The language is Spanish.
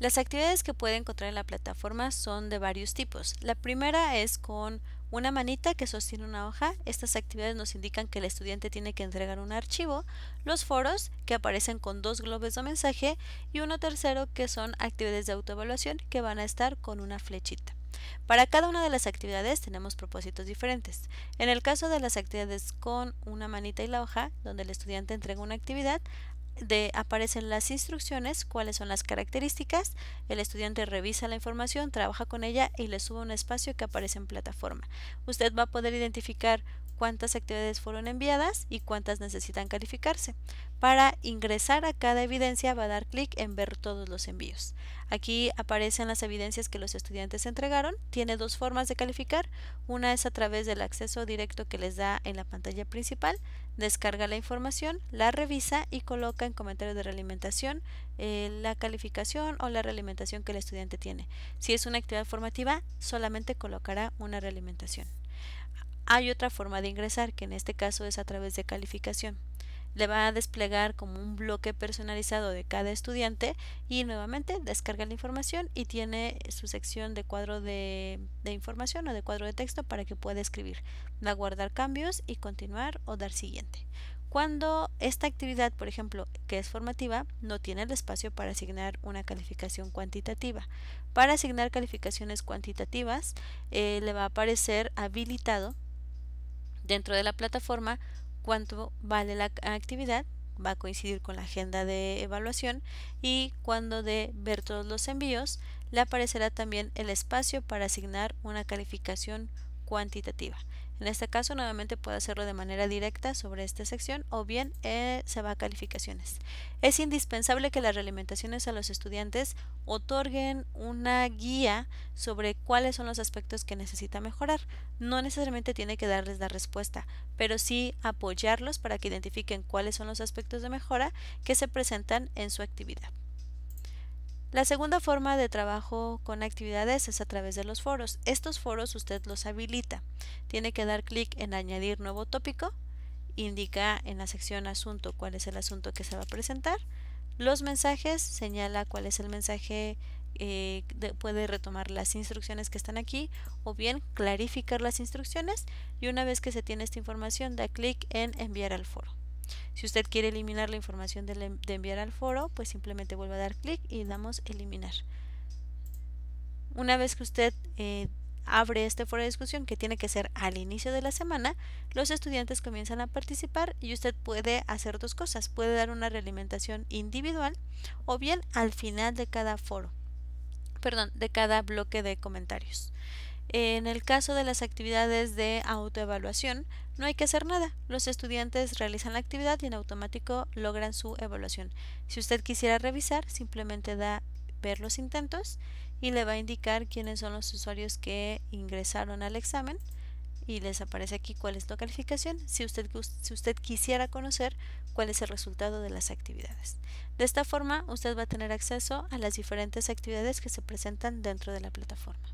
Las actividades que puede encontrar en la plataforma son de varios tipos. La primera es con una manita que sostiene una hoja. Estas actividades nos indican que el estudiante tiene que entregar un archivo. Los foros que aparecen con dos globos de mensaje y uno tercero que son actividades de autoevaluación que van a estar con una flechita. Para cada una de las actividades tenemos propósitos diferentes. En el caso de las actividades con una manita y la hoja, donde el estudiante entrega una actividad, de, aparecen las instrucciones, cuáles son las características, el estudiante revisa la información, trabaja con ella y le sube un espacio que aparece en plataforma. Usted va a poder identificar cuántas actividades fueron enviadas y cuántas necesitan calificarse. Para ingresar a cada evidencia va a dar clic en ver todos los envíos. Aquí aparecen las evidencias que los estudiantes entregaron. Tiene dos formas de calificar. Una es a través del acceso directo que les da en la pantalla principal. Descarga la información, la revisa y coloca en comentarios de realimentación eh, la calificación o la realimentación que el estudiante tiene. Si es una actividad formativa, solamente colocará una realimentación. Hay otra forma de ingresar, que en este caso es a través de calificación. Le va a desplegar como un bloque personalizado de cada estudiante y nuevamente descarga la información y tiene su sección de cuadro de, información o de cuadro de texto para que pueda escribir. Va a guardar cambios y continuar o dar siguiente. Cuando esta actividad, por ejemplo, que es formativa, no tiene el espacio para asignar una calificación cuantitativa. Para asignar calificaciones cuantitativas, eh, le va a aparecer habilitado dentro de la plataforma cuánto vale la actividad, va a coincidir con la agenda de evaluación y cuando de ver todos los envíos le aparecerá también el espacio para asignar una calificación cuantitativa. En este caso, nuevamente puede hacerlo de manera directa sobre esta sección o bien eh, se va a calificaciones. Es indispensable que las realimentaciones a los estudiantes otorguen una guía sobre cuáles son los aspectos que necesita mejorar. No necesariamente tiene que darles la respuesta, pero sí apoyarlos para que identifiquen cuáles son los aspectos de mejora que se presentan en su actividad. La segunda forma de trabajo con actividades es a través de los foros. Estos foros usted los habilita. Tiene que dar clic en añadir nuevo tópico, indica en la sección asunto cuál es el asunto que se va a presentar. Los mensajes señala cuál es el mensaje eh, puede retomar las instrucciones que están aquí o bien clarificar las instrucciones y una vez que se tiene esta información da clic en enviar al foro. Si usted quiere eliminar la información de, enviar al foro, pues simplemente vuelve a dar clic y damos eliminar. Una vez que usted eh, abre este foro de discusión que tiene que ser al inicio de la semana, los estudiantes comienzan a participar y usted puede hacer dos cosas. Puede dar una realimentación individual o bien al final de cada foro, perdón, de cada bloque de comentarios. En el caso de las actividades de autoevaluación, no hay que hacer nada. Los estudiantes realizan la actividad y en automático logran su evaluación. Si usted quisiera revisar, simplemente da ver los intentos y le va a indicar quiénes son los usuarios que ingresaron al examen y les aparece aquí cuál es la calificación si usted, si usted quisiera conocer cuál es el resultado de las actividades. De esta forma usted va a tener acceso a las diferentes actividades que se presentan dentro de la plataforma.